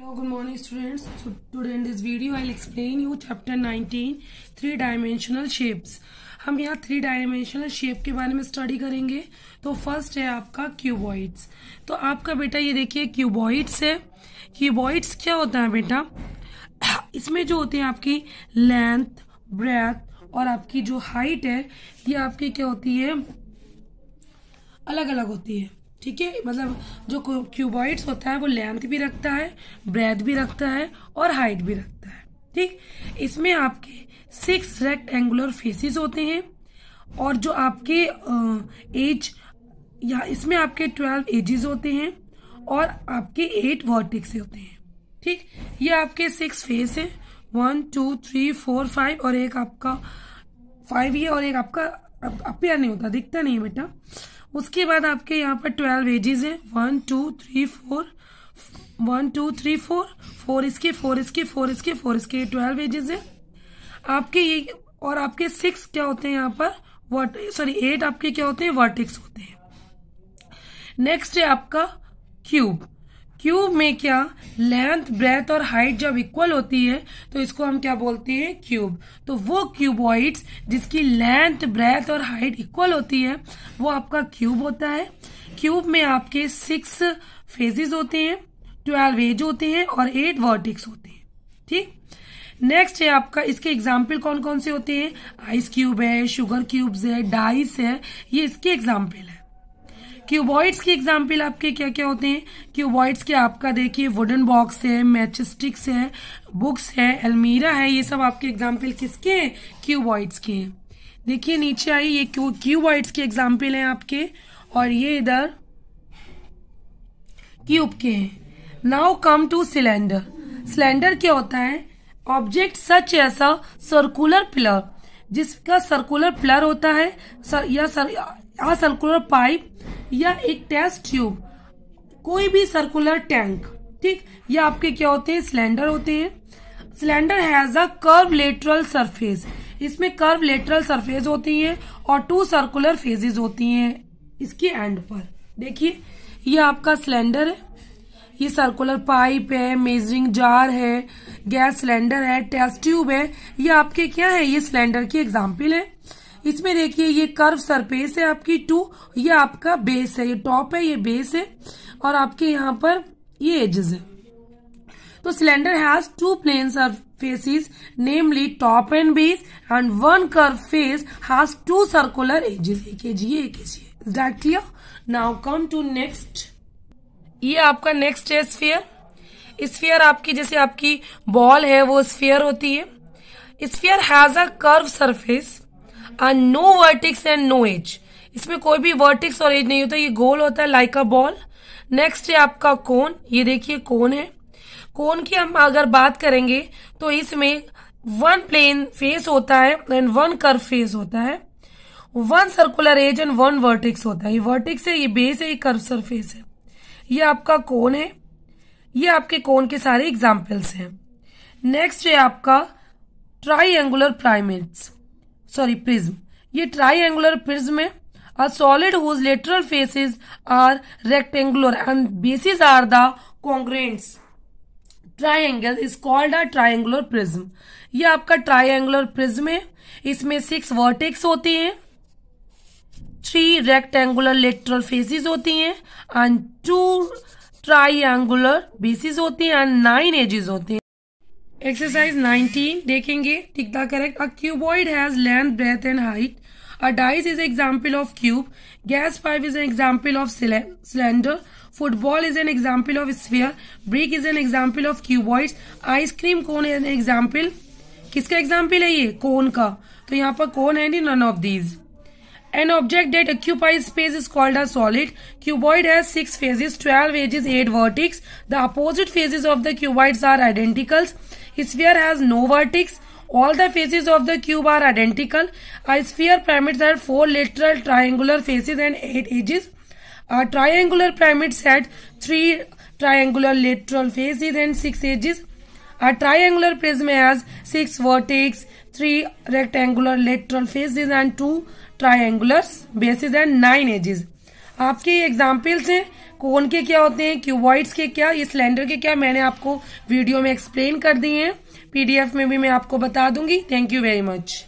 Hello, good morning students. So today in this video I'll explain you chapter 19 three dimensional shapes. हम यहाँ three dimensional shape के बारे में study करेंगे। तो फ़र्स्ट है आपका क्यूबॉइड्स तो आपका बेटा ये देखिए क्यूबॉइड्स है। क्यूबॉइड्स क्या होता है बेटा? इसमें जो होते हैं आपकी लेंथ ब्रेथ और आपकी जो हाइट है ये आपकी क्या होती है? अलग अलग होती है। ठीक है? मतलब जो क्यूबॉइड्स होता है, वो लेंथ भी रखता है ब्रेथ भी रखता है और हाइट भी रखता है। ठीक? इसमें आपके सिक्स रेक्ट एंगुलर फेसिस होते हैं और जो आपके एज या इसमें आपके ट्वेल्व एजेस होते हैं और आपके एट वर्टिक्स होते हैं। ठीक? ये आपके सिक्स फेस है। One two three four five और एक आपका फाइव ये और एक आपका अपेयर नहीं होता, दिखता नहीं बेटा। उसके बाद आपके यहाँ पर ट्वेल्व एजेस है। One, two, three, four, one, two, three, four four इसके फोर इसके फोर इसके फोर इसके ट्वेल्व एजेस है। आपके ये और आपके सिक्स क्या होते हैं यहाँ पर? वर्ट सॉरी एट आपके क्या होते हैं? वर्टिक्स होते हैं। नेक्स्ट है आपका क्यूब क्यूब में क्या लेंथ, ब्रेथ और हाइट जब इक्वल होती है तो इसको हम क्या बोलते हैं? क्यूब। तो वो क्यूबॉइड्स जिसकी लेंथ, ब्रेथ और हाइट इक्वल होती है, वो आपका क्यूब होता है। क्यूब में आपके सिक्स फेजेस होते हैं, ट्वेल्व एज होते हैं और एट वर्टिक्स होते हैं। ठीक? नेक्स्ट है आपका, इसके एग्ज़ाम्पल कौन कौन से होते हैं? आइस क्यूब है, शुगर क्यूब्स है, डाइस है, ये इसके एग्ज़ाम्पल है। क्यूबॉइड्स की एग्ज़ाम्पल आपके क्या क्या होते हैं? क्यूबॉइड्स के आपका देखिए वुडन बॉक्स है मैचस्टिक्स है बुक्स है अलमीरा है, ये सब आपके एग्ज़ाम्पल किसके हैं? क्यूबॉइड्स के हैं। देखिए, नीचे आई, ये क्यूबॉइड्स के एग्ज़ाम्पल हैं आपके, और ये इधर क्यूब के हैं। Now come to cylinder cylinder क्या होता है? ऑब्जेक्ट सच ऐसा सर्कुलर पिलर जिसका सर्कुलर प्लर होता है सर, या सर, या सर्कुलर पाइप या एक टेस्ट ट्यूब कोई भी सर्कुलर टैंक ठीक? या आपके क्या होते हैं? सिलेंडर होते हैं। Cylinder has a curve lateral surface इसमें कर्व लेटरल सरफेस होती है और टू सर्कुलर फेजेस होती हैं इसके एंड पर। देखिए ये आपका सिलेंडर है। ये सर्कुलर पाइप है मेजरिंग जार है गैस सिलेंडर है टेस्ट ट्यूब है। ये आपके क्या है? ये सिलेंडर की एग्ज़ाम्पल है। इसमें देखिए, ये कर्व सरफेस है आपकी टू ये आपका बेस है, ये टॉप है, ये बेस है और आपके यहाँ पर ये एजेस है। तो cylinder has two plane surfaces namely top and base and one curve face has two circular edges एक एज ये एक एज ये that clear now come to next ये आपका नेक्स्ट है स्फीयर स्फीयर आपकी, जैसे आपकी बॉल है, वो स्फीयर होती है। Sphere has a curve surface no vertex and no edge इसमें कोई भी वर्टिक्स और एज नहीं होता, ये गोल होता है लाइक अ बॉल नेक्स्ट है आपका कोन ये देखिए कोन है। कोन की हम अगर बात करेंगे तो इसमें वन प्लेन फेस होता है एंड वन कर्व फेस होता है। One circular edge and one vertex होता है। ये वर्टिक्स है, ये बेस है, ये कर्व सरफेस है। ये आपका कोन है। ये आपके कोन के सारे एग्जाम्पल्स हैं। नेक्स्ट है आपका ट्राइंगुलर प्राइमेट्स सॉरी प्रिज्म ये ट्राइंगुलर प्रिज्म है। A solid whose lateral faces are rectangular and bases are the congruents triangle is called a triangular prism ये आपका ट्राइंगुलर प्रिज्म है। इसमें सिक्स वर्टेक्स होती हैं। थ्री रेक्टेंगुलर लेटरल फेसिस होती हैं एंड टू ट्राइंगुलर बेसिस होती हैं एंड नाइन एजेस होती हैं। एक्सरसाइज 19 देखेंगे tick correct. A cuboid has length breadth and height a dice is example of cube gas pipe is an example of cylinder football is an example of sphere brick is an example of cuboid ice cream cone an example किसका example है ये? Cone का। तो यहाँ पर cone है नहीं none of these An object that occupies space is called a solid. Cuboid has six faces, 12 edges, 8 vertex. The opposite faces of the cuboids are identical. Sphere has no vertex. All the faces of the cube are identical. A sphere pyramids had four lateral triangular faces and eight edges. A triangular pyramids had three triangular lateral faces and six edges. A triangular prism has six vertex, three rectangular lateral faces and two triangular bases and nine edges. आपके examples हैं कौन के क्या होते हैं cuboids के क्या ये सिलेंडर के क्या मैंने आपको वीडियो में एक्सप्लेन कर दिए हैं। पीडीएफ में भी मैं आपको बता दूँगी। Thank you very much